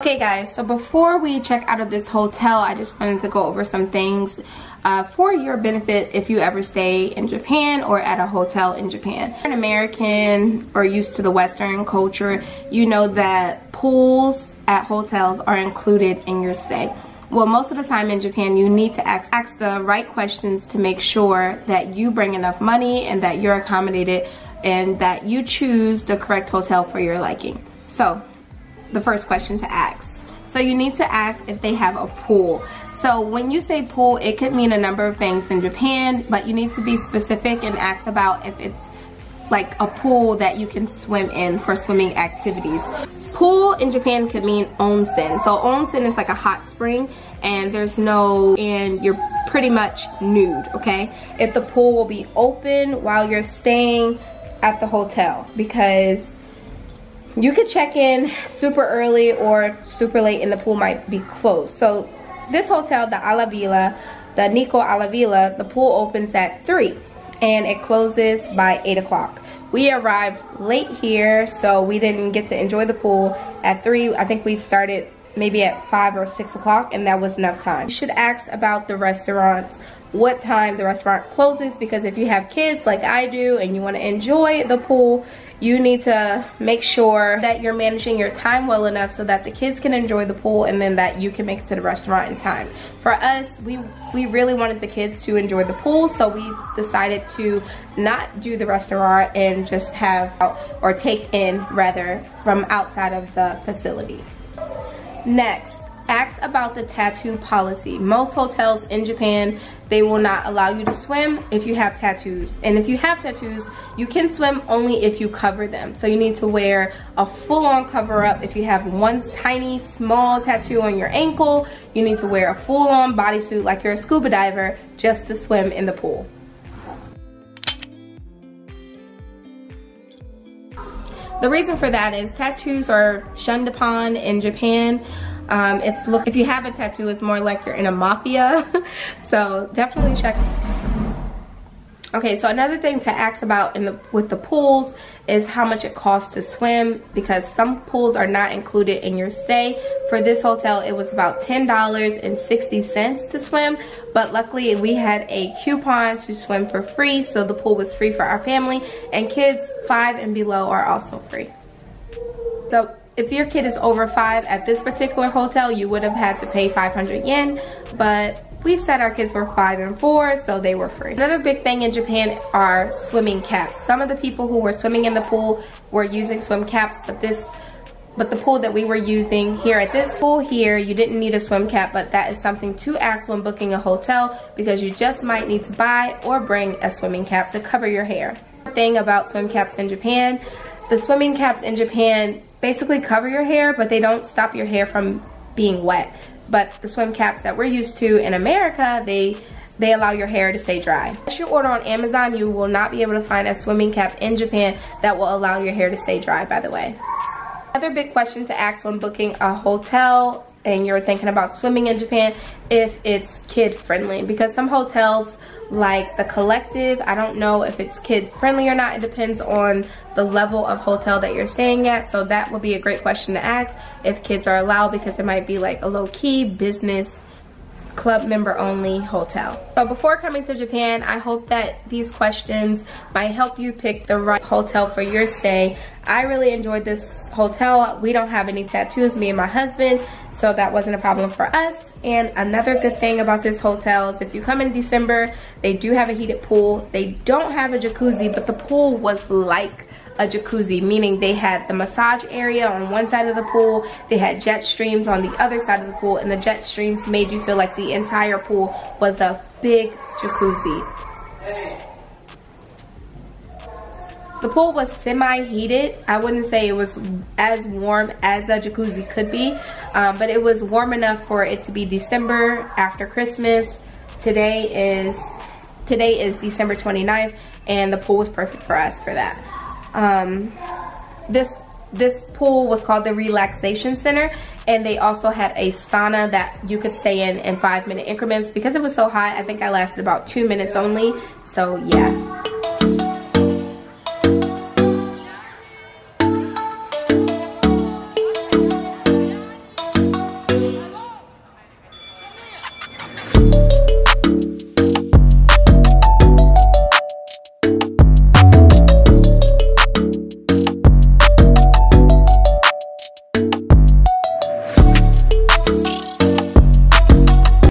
Okay guys, so before we check out of this hotel, I just wanted to go over some things uh, for your benefit if you ever stay in Japan or at a hotel in Japan. If you're an American or used to the Western culture, you know that pools at hotels are included in your stay. Well, most of the time in Japan, you need to ask, ask the right questions to make sure that you bring enough money and that you're accommodated and that you choose the correct hotel for your liking. So the first question to ask. So you need to ask if they have a pool. So when you say pool, it could mean a number of things in Japan, but you need to be specific and ask about if it's like a pool that you can swim in for swimming activities. Pool in Japan could mean onsen. So onsen is like a hot spring and there's no, and you're pretty much nude, okay? If the pool will be open while you're staying at the hotel because you could check in super early or super late and the pool might be closed. So this hotel, the Alivila, the Nikko Alivila, the pool opens at 3 and it closes by 8 o'clock. We arrived late here, so we didn't get to enjoy the pool at 3. I think we started maybe at 5 or 6 o'clock and that was enough time. You should ask about the restaurants what time the restaurant closes because if you have kids like I do and you want to enjoy the pool you need to make sure that you're managing your time well enough so that the kids can enjoy the pool and then that you can make it to the restaurant in time. For us, we, we really wanted the kids to enjoy the pool, so we decided to not do the restaurant and just have, or take in rather, from outside of the facility. Next, ask about the tattoo policy. Most hotels in Japan, they will not allow you to swim if you have tattoos. And if you have tattoos, you can swim only if you cover them. So you need to wear a full-on cover-up. If you have one tiny, small tattoo on your ankle, you need to wear a full-on bodysuit like you're a scuba diver just to swim in the pool. The reason for that is tattoos are shunned upon in Japan. Um, it's look if you have a tattoo, it's more like you're in a mafia. so definitely check. Okay, so another thing to ask about in the with the pools is how much it costs to swim because some pools are not included in your stay. For this hotel, it was about $10.60 to swim, but luckily we had a coupon to swim for free, so the pool was free for our family, and kids 5 and below are also free. So if your kid is over five at this particular hotel, you would have had to pay 500 yen, but we said our kids were five and four, so they were free. Another big thing in Japan are swimming caps. Some of the people who were swimming in the pool were using swim caps, but this but the pool that we were using here at this pool here, you didn't need a swim cap, but that is something to ask when booking a hotel because you just might need to buy or bring a swimming cap to cover your hair. Thing about swim caps in Japan, the swimming caps in Japan basically cover your hair, but they don't stop your hair from being wet. But the swim caps that we're used to in America, they they allow your hair to stay dry. If you order on Amazon, you will not be able to find a swimming cap in Japan that will allow your hair to stay dry, by the way. Another big question to ask when booking a hotel and you're thinking about swimming in Japan if it's kid friendly because some hotels like the collective I don't know if it's kid friendly or not. It depends on the level of hotel that you're staying at. So that would be a great question to ask if kids are allowed because it might be like a low-key business club member only hotel. But before coming to Japan, I hope that these questions might help you pick the right hotel for your stay. I really enjoyed this hotel. We don't have any tattoos, me and my husband, so that wasn't a problem for us. And another good thing about this hotel is if you come in December, they do have a heated pool. They don't have a jacuzzi, but the pool was like a jacuzzi, meaning they had the massage area on one side of the pool, they had jet streams on the other side of the pool, and the jet streams made you feel like the entire pool was a big jacuzzi. The pool was semi-heated. I wouldn't say it was as warm as a jacuzzi could be, um, but it was warm enough for it to be December after Christmas. Today is today is December 29th, and the pool was perfect for us for that. Um, this this pool was called the relaxation center and they also had a sauna that you could stay in in five minute increments. Because it was so hot i think i lasted about two minutes only. So yeah